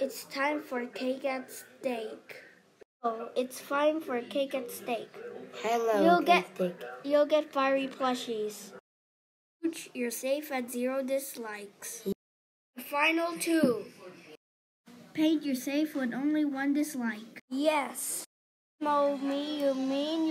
It's time for cake and steak. Oh, it's fine for cake and steak. Hello, You'll get steak. you'll get fiery plushies. You're safe at zero dislikes. Final two. Paint. you're safe with only one dislike. Yes. Mo, me, you mean